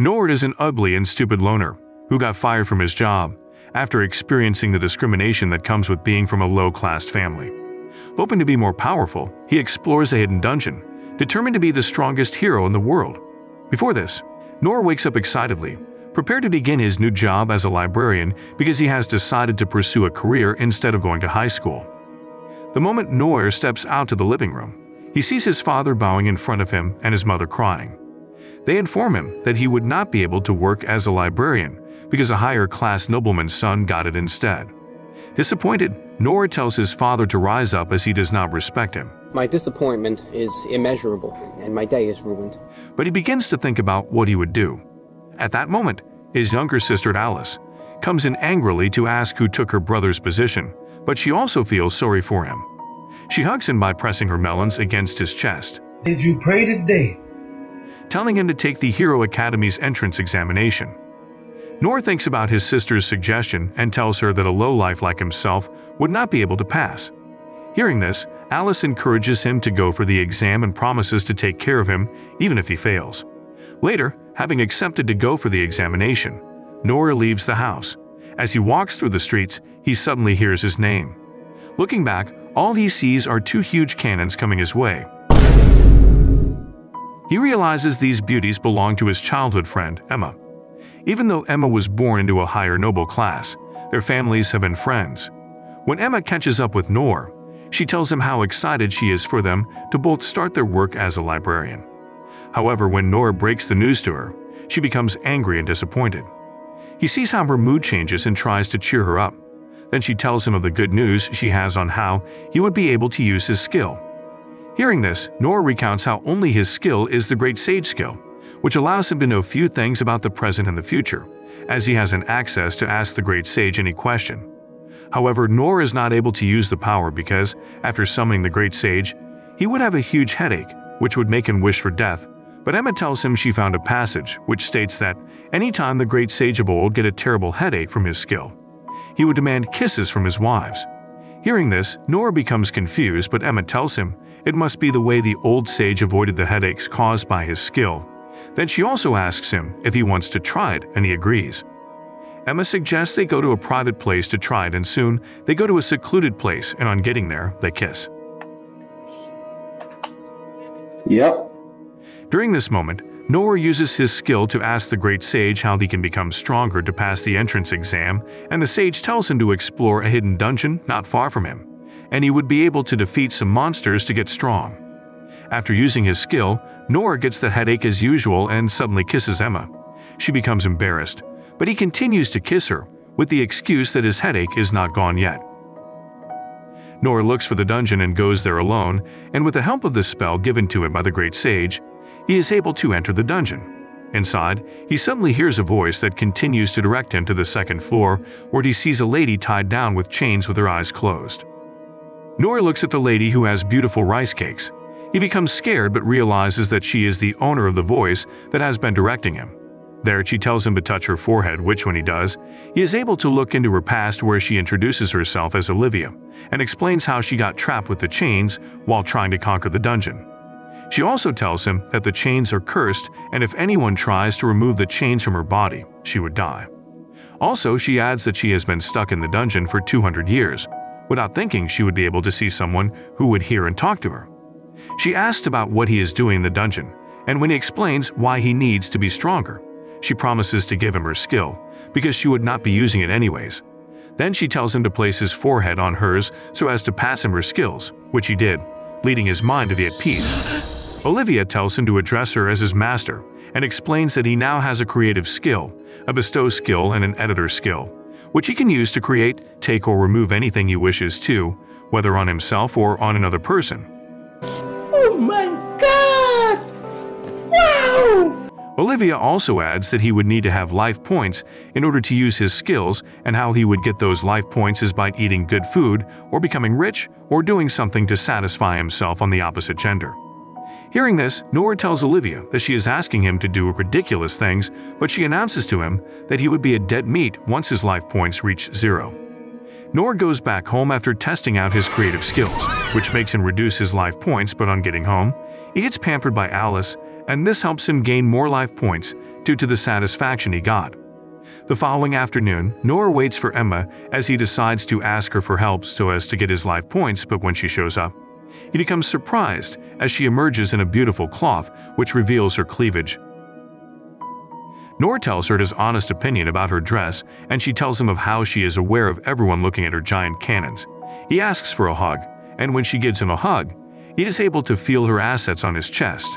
Nord is an ugly and stupid loner who got fired from his job after experiencing the discrimination that comes with being from a low-class family. Hoping to be more powerful, he explores a hidden dungeon, determined to be the strongest hero in the world. Before this, Nor wakes up excitedly, prepared to begin his new job as a librarian because he has decided to pursue a career instead of going to high school. The moment Noir steps out to the living room, he sees his father bowing in front of him and his mother crying. They inform him that he would not be able to work as a librarian because a higher-class nobleman's son got it instead. Disappointed, Nora tells his father to rise up as he does not respect him. My disappointment is immeasurable, and my day is ruined. But he begins to think about what he would do. At that moment, his younger sister Alice comes in angrily to ask who took her brother's position, but she also feels sorry for him. She hugs him by pressing her melons against his chest. Did you pray today? Telling him to take the Hero Academy's entrance examination. Nor thinks about his sister's suggestion and tells her that a lowlife like himself would not be able to pass. Hearing this, Alice encourages him to go for the exam and promises to take care of him even if he fails. Later, having accepted to go for the examination, Nora leaves the house. As he walks through the streets, he suddenly hears his name. Looking back, all he sees are two huge cannons coming his way. He realizes these beauties belong to his childhood friend, Emma. Even though Emma was born into a higher noble class, their families have been friends. When Emma catches up with Nor, she tells him how excited she is for them to both start their work as a librarian. However, when Nora breaks the news to her, she becomes angry and disappointed. He sees how her mood changes and tries to cheer her up. Then she tells him of the good news she has on how he would be able to use his skill. Hearing this, Nora recounts how only his skill is the Great Sage skill, which allows him to know few things about the present and the future, as he has an access to ask the Great Sage any question. However, Nor is not able to use the power because, after summoning the Great Sage, he would have a huge headache, which would make him wish for death. But Emma tells him she found a passage which states that anytime the Great Sage of old get a terrible headache from his skill, he would demand kisses from his wives. Hearing this, Nora becomes confused, but Emma tells him it must be the way the old sage avoided the headaches caused by his skill then she also asks him if he wants to try it, and he agrees. Emma suggests they go to a private place to try it, and soon they go to a secluded place, and on getting there, they kiss. Yep. During this moment, Noah uses his skill to ask the great sage how he can become stronger to pass the entrance exam, and the sage tells him to explore a hidden dungeon not far from him, and he would be able to defeat some monsters to get strong. After using his skill, Nora gets the headache as usual and suddenly kisses Emma. She becomes embarrassed, but he continues to kiss her, with the excuse that his headache is not gone yet. Nora looks for the dungeon and goes there alone, and with the help of the spell given to him by the great sage, he is able to enter the dungeon. Inside, he suddenly hears a voice that continues to direct him to the second floor, where he sees a lady tied down with chains with her eyes closed. Nora looks at the lady who has beautiful rice cakes, he becomes scared but realizes that she is the owner of the voice that has been directing him. There, she tells him to touch her forehead, which when he does, he is able to look into her past where she introduces herself as Olivia and explains how she got trapped with the chains while trying to conquer the dungeon. She also tells him that the chains are cursed and if anyone tries to remove the chains from her body, she would die. Also, she adds that she has been stuck in the dungeon for 200 years, without thinking she would be able to see someone who would hear and talk to her. She asks about what he is doing in the dungeon, and when he explains why he needs to be stronger, she promises to give him her skill, because she would not be using it anyways. Then she tells him to place his forehead on hers so as to pass him her skills, which he did, leading his mind to be at peace. Olivia tells him to address her as his master, and explains that he now has a creative skill, a bestow skill and an editor skill, which he can use to create, take or remove anything he wishes to, whether on himself or on another person. Oh my god! Wow! Olivia also adds that he would need to have life points in order to use his skills and how he would get those life points is by eating good food or becoming rich or doing something to satisfy himself on the opposite gender. Hearing this, Nora tells Olivia that she is asking him to do ridiculous things, but she announces to him that he would be a dead meat once his life points reach zero. Nor goes back home after testing out his creative skills, which makes him reduce his life points but on getting home, he gets pampered by Alice and this helps him gain more life points due to the satisfaction he got. The following afternoon, Noor waits for Emma as he decides to ask her for help so as to get his life points, but when she shows up, he becomes surprised as she emerges in a beautiful cloth which reveals her cleavage. Noor tells her his honest opinion about her dress, and she tells him of how she is aware of everyone looking at her giant cannons. He asks for a hug, and when she gives him a hug, he is able to feel her assets on his chest.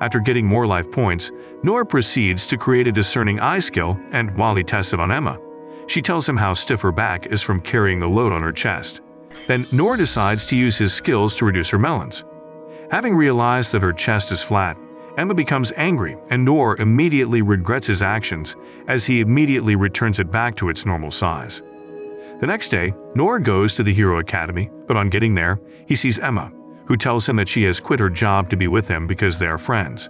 After getting more life points, Noor proceeds to create a discerning eye skill, and while he tests it on Emma, she tells him how stiff her back is from carrying the load on her chest. Then Noor decides to use his skills to reduce her melons. Having realized that her chest is flat, Emma becomes angry and Noor immediately regrets his actions as he immediately returns it back to its normal size. The next day, Noor goes to the Hero Academy, but on getting there, he sees Emma, who tells him that she has quit her job to be with him because they are friends.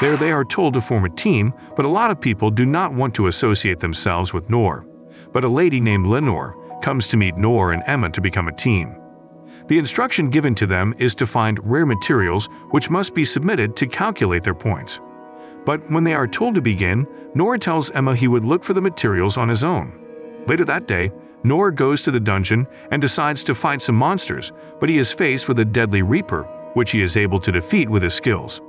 There they are told to form a team, but a lot of people do not want to associate themselves with Noor. But a lady named Lenore comes to meet Noor and Emma to become a team. The instruction given to them is to find rare materials which must be submitted to calculate their points. But when they are told to begin, Noor tells Emma he would look for the materials on his own. Later that day, Noor goes to the dungeon and decides to fight some monsters, but he is faced with a deadly Reaper, which he is able to defeat with his skills.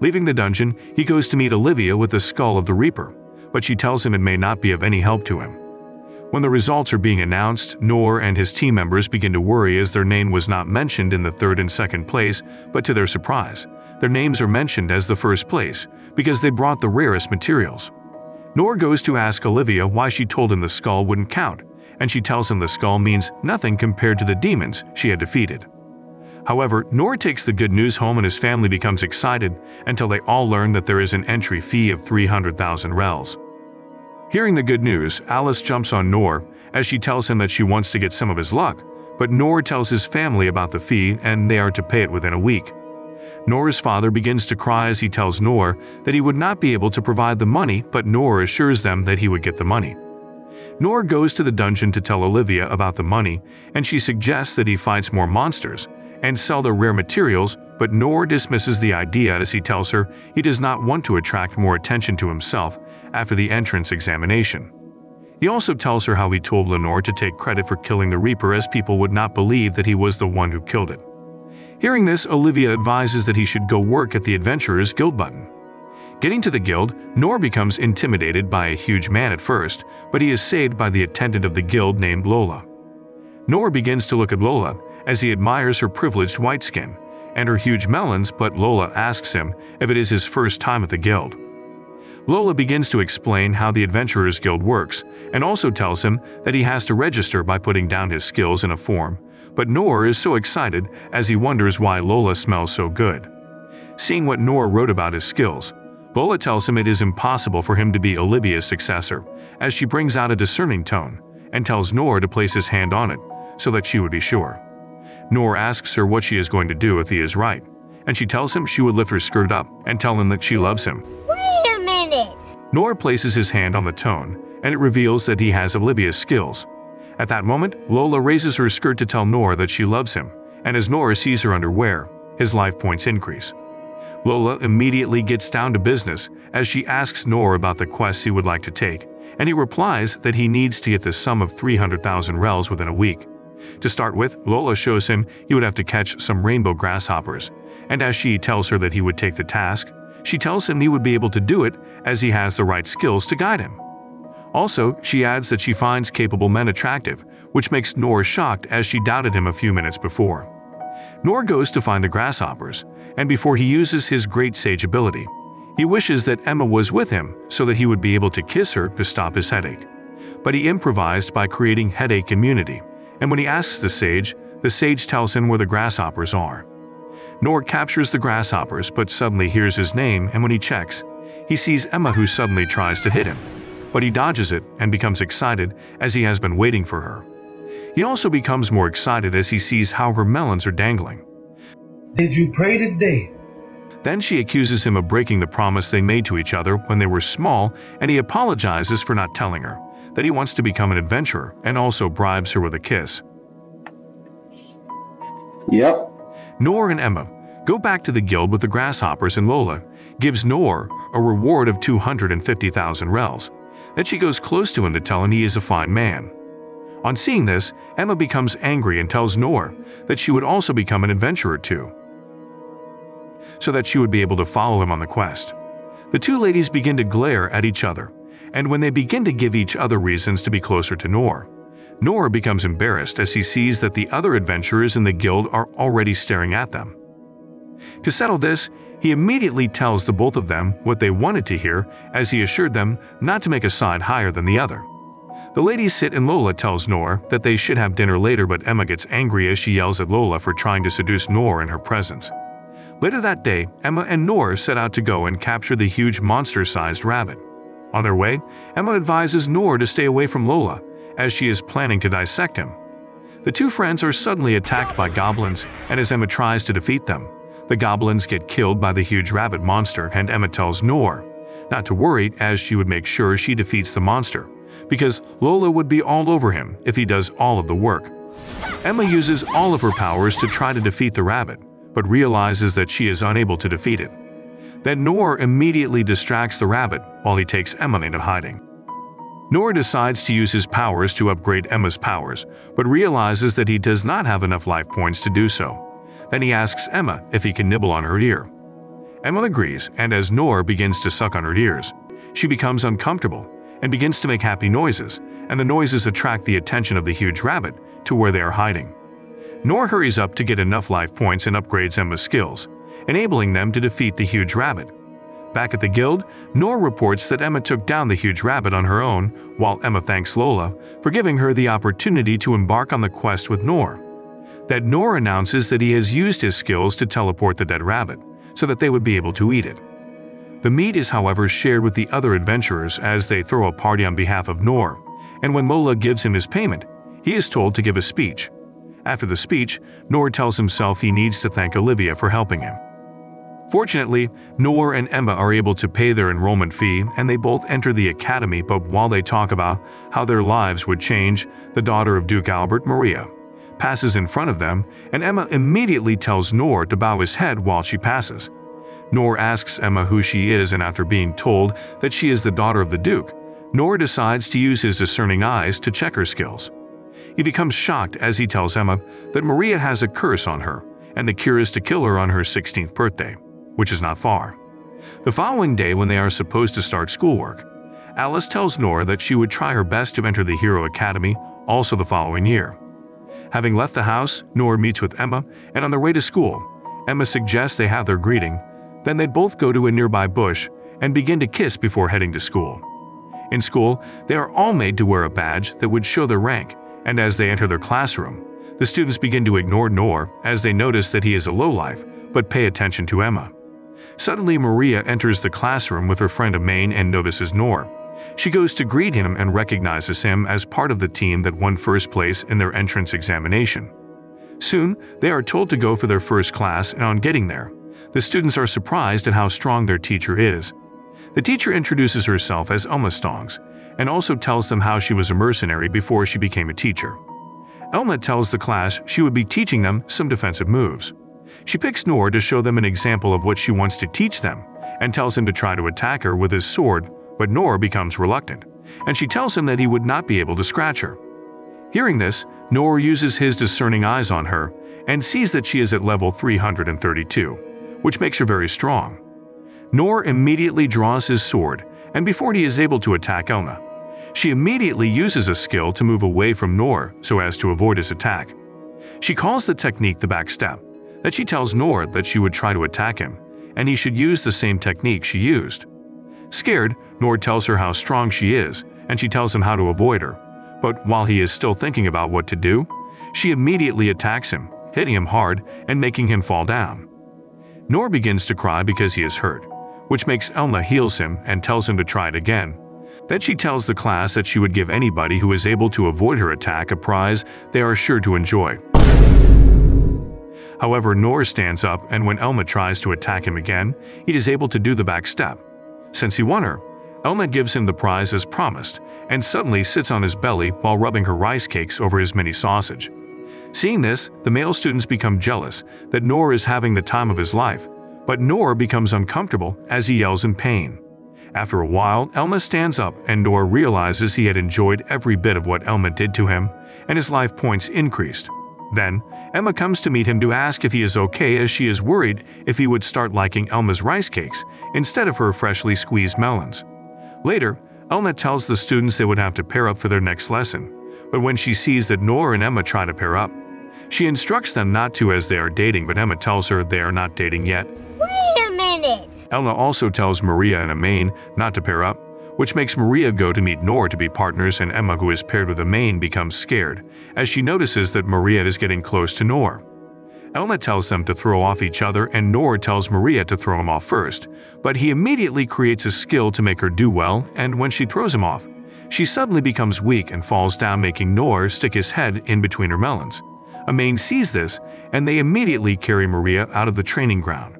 Leaving the dungeon, he goes to meet Olivia with the skull of the Reaper, but she tells him it may not be of any help to him. When the results are being announced, Noor and his team members begin to worry as their name was not mentioned in the third and second place, but to their surprise, their names are mentioned as the first place because they brought the rarest materials. Noor goes to ask Olivia why she told him the skull wouldn't count, and she tells him the skull means nothing compared to the demons she had defeated. However, Noor takes the good news home and his family becomes excited until they all learn that there is an entry fee of 300,000 rels. Hearing the good news, Alice jumps on Noor as she tells him that she wants to get some of his luck, but Noor tells his family about the fee and they are to pay it within a week. Noor's father begins to cry as he tells Noor that he would not be able to provide the money, but Noor assures them that he would get the money. Noor goes to the dungeon to tell Olivia about the money, and she suggests that he fights more monsters, and sell the rare materials, but Noor dismisses the idea as he tells her he does not want to attract more attention to himself after the entrance examination. He also tells her how he told Lenore to take credit for killing the Reaper as people would not believe that he was the one who killed it. Hearing this, Olivia advises that he should go work at the Adventurers Guild button. Getting to the guild, Nor becomes intimidated by a huge man at first, but he is saved by the attendant of the guild named Lola. Nor begins to look at Lola as he admires her privileged white skin and her huge melons, but Lola asks him if it is his first time at the guild. Lola begins to explain how the Adventurers Guild works and also tells him that he has to register by putting down his skills in a form, but Noor is so excited as he wonders why Lola smells so good. Seeing what Noor wrote about his skills, Lola tells him it is impossible for him to be Olivia's successor, as she brings out a discerning tone and tells Noor to place his hand on it so that she would be sure. Noor asks her what she is going to do if he is right, and she tells him she would lift her skirt up and tell him that she loves him. Minute! Noor places his hand on the tone, and it reveals that he has Olivia's skills. At that moment, Lola raises her skirt to tell Noor that she loves him, and as Noor sees her underwear, his life points increase. Lola immediately gets down to business as she asks Noor about the quests he would like to take, and he replies that he needs to get the sum of 300,000 rels within a week. To start with, Lola shows him he would have to catch some rainbow grasshoppers, and as she tells her that he would take the task, she tells him he would be able to do it as he has the right skills to guide him. Also, she adds that she finds capable men attractive, which makes Nor shocked as she doubted him a few minutes before. Nor goes to find the grasshoppers, and before he uses his great sage ability, he wishes that Emma was with him so that he would be able to kiss her to stop his headache. But he improvised by creating headache immunity, and when he asks the sage, the sage tells him where the grasshoppers are. Noor captures the grasshoppers but suddenly hears his name and when he checks, he sees Emma who suddenly tries to hit him. But he dodges it and becomes excited as he has been waiting for her. He also becomes more excited as he sees how her melons are dangling. Did you pray today? Then she accuses him of breaking the promise they made to each other when they were small and he apologizes for not telling her that he wants to become an adventurer and also bribes her with a kiss. Yep. Noor and Emma go back to the guild with the grasshoppers and Lola gives Nor a reward of 250,000 rels. Then she goes close to him to tell him he is a fine man. On seeing this, Emma becomes angry and tells Nor that she would also become an adventurer too, so that she would be able to follow him on the quest. The two ladies begin to glare at each other, and when they begin to give each other reasons to be closer to Noor, Noor becomes embarrassed as he sees that the other adventurers in the guild are already staring at them. To settle this, he immediately tells the both of them what they wanted to hear as he assured them not to make a side higher than the other. The ladies sit and Lola tells Noor that they should have dinner later but Emma gets angry as she yells at Lola for trying to seduce Noor in her presence. Later that day, Emma and Noor set out to go and capture the huge monster-sized rabbit. On their way, Emma advises Noor to stay away from Lola, as she is planning to dissect him. The two friends are suddenly attacked by goblins, and as Emma tries to defeat them, the goblins get killed by the huge rabbit monster and Emma tells Noor not to worry as she would make sure she defeats the monster because Lola would be all over him if he does all of the work. Emma uses all of her powers to try to defeat the rabbit, but realizes that she is unable to defeat it. Then Noor immediately distracts the rabbit while he takes Emma into hiding. Noor decides to use his powers to upgrade Emma's powers, but realizes that he does not have enough life points to do so. Then he asks Emma if he can nibble on her ear. Emma agrees, and as Noor begins to suck on her ears, she becomes uncomfortable and begins to make happy noises, and the noises attract the attention of the huge rabbit to where they are hiding. Noor hurries up to get enough life points and upgrades Emma's skills, enabling them to defeat the huge rabbit. Back at the guild, Nor reports that Emma took down the huge rabbit on her own, while Emma thanks Lola for giving her the opportunity to embark on the quest with Nor. That Nor announces that he has used his skills to teleport the dead rabbit, so that they would be able to eat it. The meat is however shared with the other adventurers as they throw a party on behalf of Nor, and when Lola gives him his payment, he is told to give a speech. After the speech, Nor tells himself he needs to thank Olivia for helping him. Fortunately, Noor and Emma are able to pay their enrollment fee and they both enter the academy but while they talk about how their lives would change, the daughter of Duke Albert, Maria, passes in front of them and Emma immediately tells Noor to bow his head while she passes. Noor asks Emma who she is and after being told that she is the daughter of the Duke, Noor decides to use his discerning eyes to check her skills. He becomes shocked as he tells Emma that Maria has a curse on her and the cure is to kill her on her 16th birthday, which is not far. The following day when they are supposed to start schoolwork, Alice tells Nora that she would try her best to enter the Hero Academy also the following year. Having left the house, Nora meets with Emma, and on their way to school, Emma suggests they have their greeting then they'd both go to a nearby bush and begin to kiss before heading to school. In school, they are all made to wear a badge that would show their rank, and as they enter their classroom, the students begin to ignore Noor as they notice that he is a lowlife, but pay attention to Emma. Suddenly, Maria enters the classroom with her friend Amain and notices Noor. She goes to greet him and recognizes him as part of the team that won first place in their entrance examination. Soon, they are told to go for their first class and on getting there, the students are surprised at how strong their teacher is. The teacher introduces herself as Elma Stongs and also tells them how she was a mercenary before she became a teacher. Elma tells the class she would be teaching them some defensive moves. She picks Noor to show them an example of what she wants to teach them and tells him to try to attack her with his sword, but Noor becomes reluctant, and she tells him that he would not be able to scratch her. Hearing this, Noor uses his discerning eyes on her and sees that she is at level 332 which makes her very strong. Noor immediately draws his sword, and before he is able to attack Elma, she immediately uses a skill to move away from Noor so as to avoid his attack. She calls the technique the backstep, that she tells Nord that she would try to attack him, and he should use the same technique she used. Scared, Nord tells her how strong she is, and she tells him how to avoid her. But while he is still thinking about what to do, she immediately attacks him, hitting him hard and making him fall down. Noor begins to cry because he is hurt, which makes Elma heals him and tells him to try it again. Then she tells the class that she would give anybody who is able to avoid her attack a prize they are sure to enjoy. However, Nor stands up and when Elma tries to attack him again, he is able to do the back step. Since he won her, Elma gives him the prize as promised and suddenly sits on his belly while rubbing her rice cakes over his mini sausage. Seeing this, the male students become jealous that Nor is having the time of his life, but Nor becomes uncomfortable as he yells in pain. After a while, Elma stands up and Nor realizes he had enjoyed every bit of what Elma did to him, and his life points increased. Then, Emma comes to meet him to ask if he is okay as she is worried if he would start liking Elma's rice cakes instead of her freshly squeezed melons. Later, Elma tells the students they would have to pair up for their next lesson, but when she sees that Nora and Emma try to pair up, she instructs them not to as they are dating but Emma tells her they are not dating yet. Wait a minute! Elma also tells Maria and Amain not to pair up, which makes Maria go to meet Noor to be partners and Emma who is paired with Amain becomes scared, as she notices that Maria is getting close to Noor. Elma tells them to throw off each other and Noor tells Maria to throw him off first, but he immediately creates a skill to make her do well and when she throws him off, she suddenly becomes weak and falls down making Noor stick his head in between her melons. Amain sees this and they immediately carry Maria out of the training ground.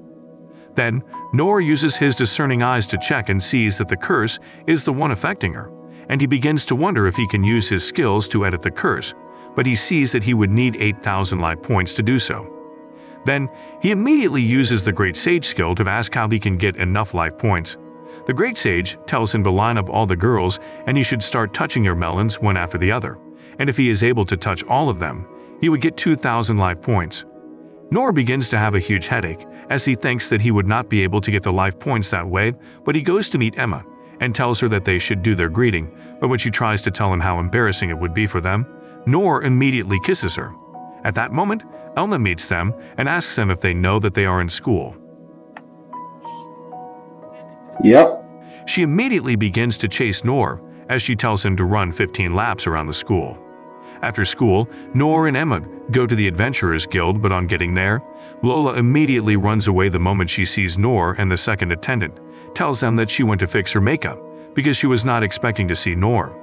Then, Noor uses his discerning eyes to check and sees that the curse is the one affecting her, and he begins to wonder if he can use his skills to edit the curse, but he sees that he would need 8,000 life points to do so. Then, he immediately uses the Great Sage skill to ask how he can get enough life points. The Great Sage tells him to line up all the girls and he should start touching your melons one after the other, and if he is able to touch all of them, he would get 2,000 life points. Nor begins to have a huge headache, as he thinks that he would not be able to get the life points that way, but he goes to meet Emma and tells her that they should do their greeting, but when she tries to tell him how embarrassing it would be for them, Nor immediately kisses her. At that moment, Elma meets them and asks them if they know that they are in school. Yep. She immediately begins to chase Nor as she tells him to run 15 laps around the school. After school, Noor and Emma go to the Adventurers Guild but on getting there, Lola immediately runs away the moment she sees Noor and the second attendant, tells them that she went to fix her makeup because she was not expecting to see Noor.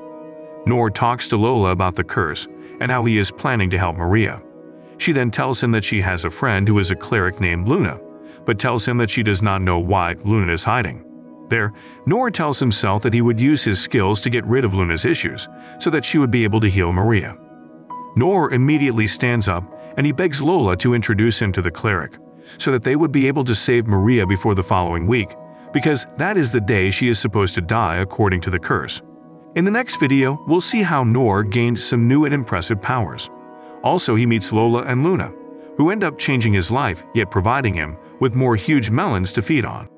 Noor talks to Lola about the curse and how he is planning to help Maria. She then tells him that she has a friend who is a cleric named Luna, but tells him that she does not know why Luna is hiding. There, Noor tells himself that he would use his skills to get rid of Luna's issues so that she would be able to heal Maria. Noor immediately stands up and he begs Lola to introduce him to the cleric, so that they would be able to save Maria before the following week, because that is the day she is supposed to die according to the curse. In the next video, we'll see how Noor gained some new and impressive powers. Also, he meets Lola and Luna, who end up changing his life yet providing him with more huge melons to feed on.